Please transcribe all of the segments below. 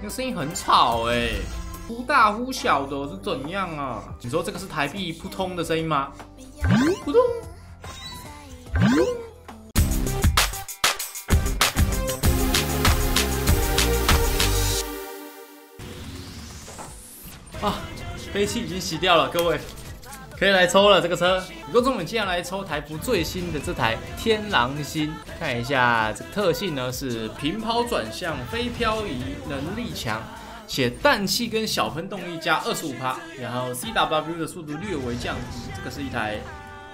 那个声音很吵哎，忽大忽小的，是怎样啊？你说这个是台币扑通的声音吗？扑通。啊，飞机已经洗掉了，各位可以来抽了。这个车，观众们接下来抽台服最新的这台天狼星，看一下这个特性呢，是平抛转向、非漂移能力强，且氮气跟小喷动力加二十五帕，然后 CW 的速度略微降低。这个是一台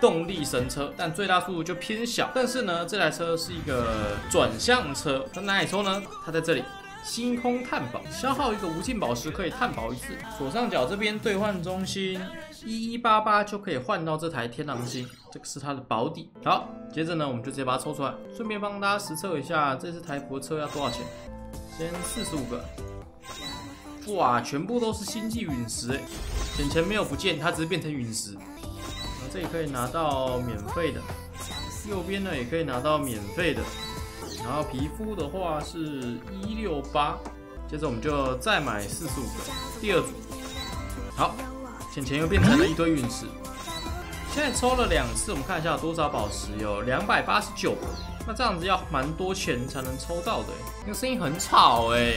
动力神车，但最大速度就偏小。但是呢，这台车是一个转向车，在哪里抽呢？它在这里。星空探宝，消耗一个无尽宝石可以探宝一次。左上角这边兑换中心一一八八就可以换到这台天狼星，这个是它的保底。好，接着呢，我们就直接把它抽出来，顺便帮大家实测一下这次台服车要多少钱。先四十五个，哇，全部都是星际陨石哎，钱钱没有不见，它只是变成陨石。这里可以拿到免费的，右边呢也可以拿到免费的。然后皮肤的话是一六八，接着我们就再买四十五个，第二组。好，钱钱又变成了一堆陨石。现在抽了两次，我们看一下有多少宝石，有两百八十九。那这样子要蛮多钱才能抽到的。那个声音很吵哎，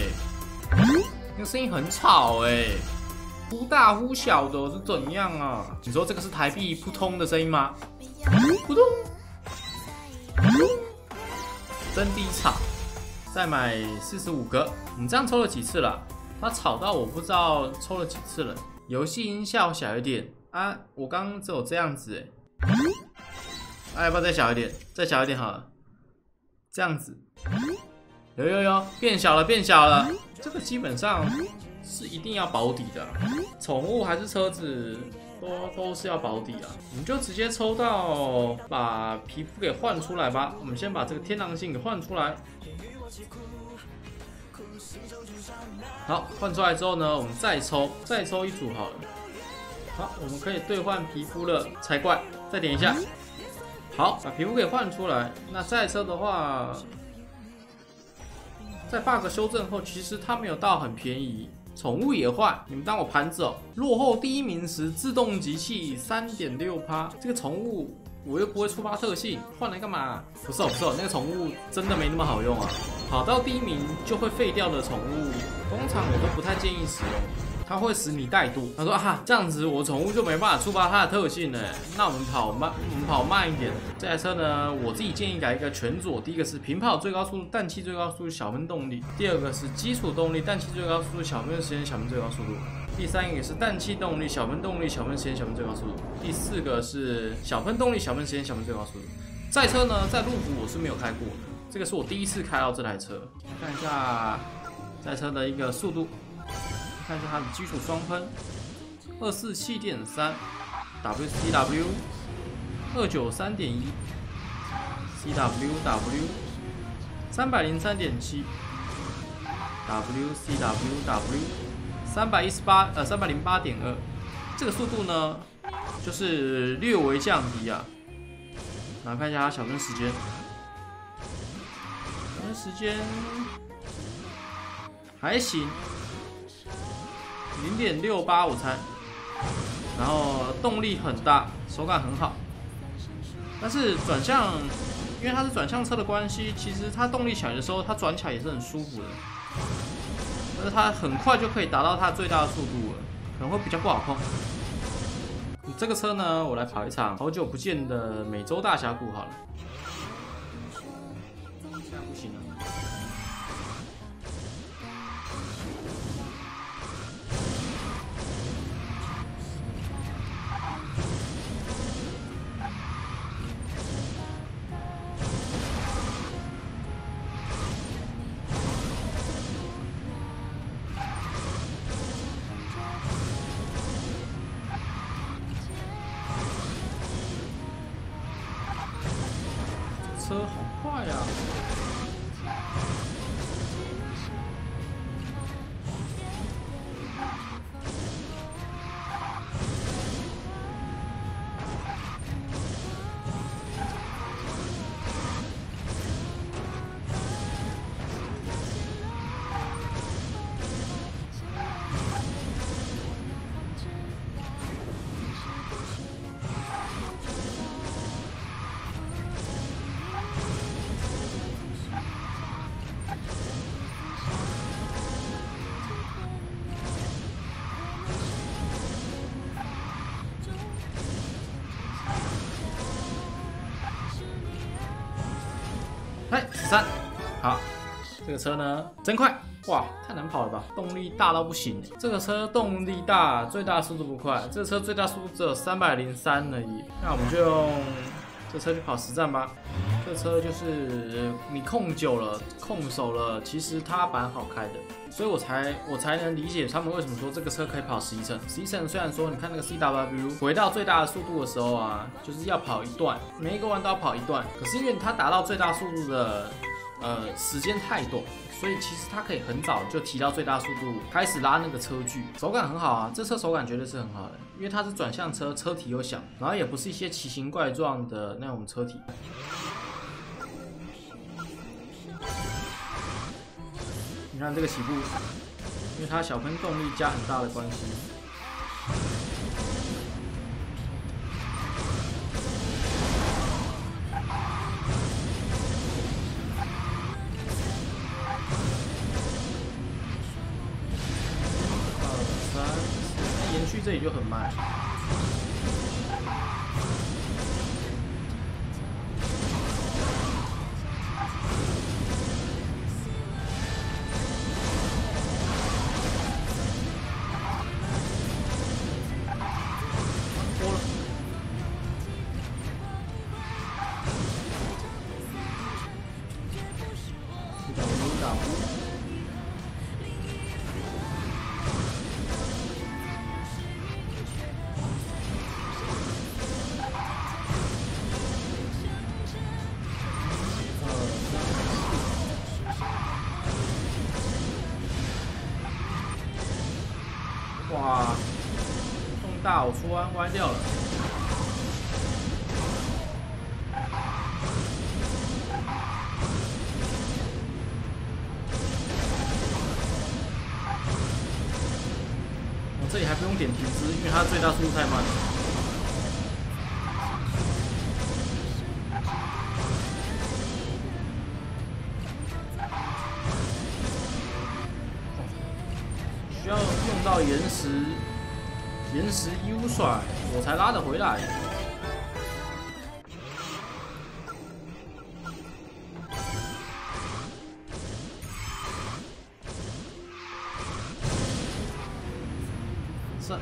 那个声音很吵哎，忽大忽小的，是怎样啊？你说这个是台币扑通的声音吗？扑通。真低吵，再买四十五个。你这样抽了几次了？它吵到我不知道抽了几次了。游戏音效小一点啊！我刚刚只有这样子哎，要不再小一点？再小一点好了。这样子，有有有，变小了，变小了。这个基本上是一定要保底的。宠物还是车子？都都是要保底啊！我们就直接抽到把皮肤给换出来吧。我们先把这个天狼星给换出来。好，换出来之后呢，我们再抽，再抽一组好了。好，我们可以兑换皮肤了才怪。再点一下。好，把皮肤给换出来。那赛车的话，在 bug 修正后，其实它没有到很便宜。宠物也换，你们当我盘子哦。落后第一名时自动集气三点六趴，这个宠物我又不会触发特性，换来干嘛？不是哦，不是哦，那个宠物真的没那么好用啊。跑到第一名就会废掉的宠物，通常我都不太建议使用。它会使你怠惰。他说啊，这样子我宠物就没办法触发它的特性了。那我们跑慢，我们跑慢一点。这台车呢，我自己建议改一个全左。第一个是平跑最高速度，氮气最高速度，小喷动力。第二个是基础动力，氮气最高速度，小喷时间，小喷最高速度。第三个是氮气动力，小喷动力，小喷时间，小喷最高速度。第四个是小喷动力，小喷时间，小喷最高速度。赛车呢，在路虎我是没有开过的，这个是我第一次开到这台车。看一下赛车的一个速度。看一下它的基础双喷，二四七点三，WCW，二九三点一，CWW，三百零三点七，WCWW，三百一十八呃三百零八点二，这个速度呢就是略微降低啊。来看一下它小喷时间，小喷时间还行。零点六八，我猜。然后动力很大，手感很好。但是转向，因为它是转向车的关系，其实它动力小的时候，它转起来也是很舒服的。但是它很快就可以达到它最大的速度了，可能会比较不好控。这个车呢，我来跑一场好久不见的美洲大峡谷好了。那不行了好十！三，好，这个车呢真快，哇，太难跑了吧，动力大到不行。这个车动力大，最大速度不快，这个车最大速度只有三百零三而已。那我们就用这车去跑实战吧。这车就是你控久了，控手了，其实它蛮好开的，所以我才我才能理解他们为什么说这个车可以跑十一层。十一层虽然说你看那个 C W 回到最大的速度的时候啊，就是要跑一段，每一个弯都要跑一段，可是因为它达到最大速度的呃时间太短。所以其实它可以很早就提到最大速度，开始拉那个车距，手感很好啊。这车手感绝对是很好的，因为它是转向车，车体又小，然后也不是一些奇形怪状的那种车体。你看这个起步，因为它小喷动力加很大的关系。这里就很慢。我出弯歪掉了。我这里还不用点停止，因为它最大速度太慢。需要用到岩石，岩石 U 甩，我才拉得回来。是。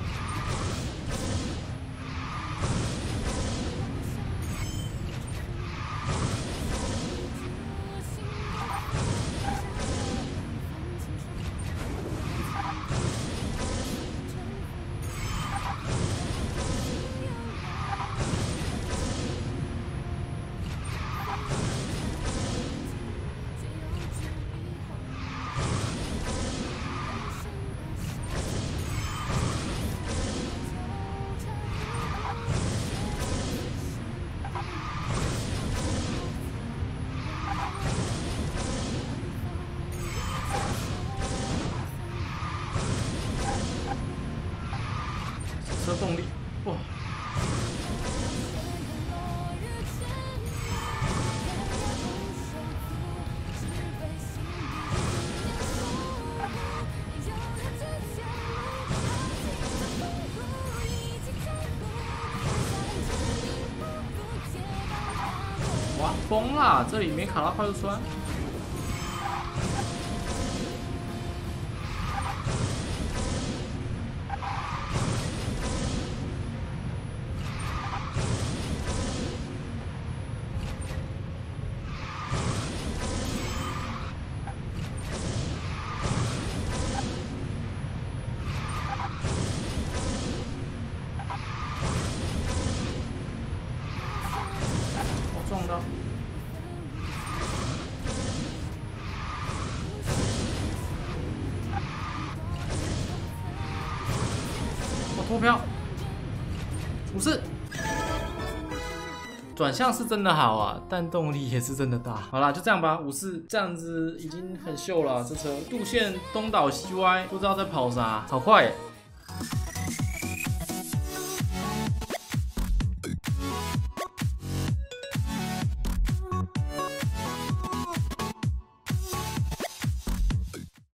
疯了！这里没卡到快速栓。撞到！我脱票，不是，转向是真的好啊，但动力也是真的大。好啦，就这样吧，五四这样子已经很秀了，这车路线东倒西歪，不知道在跑啥，好快！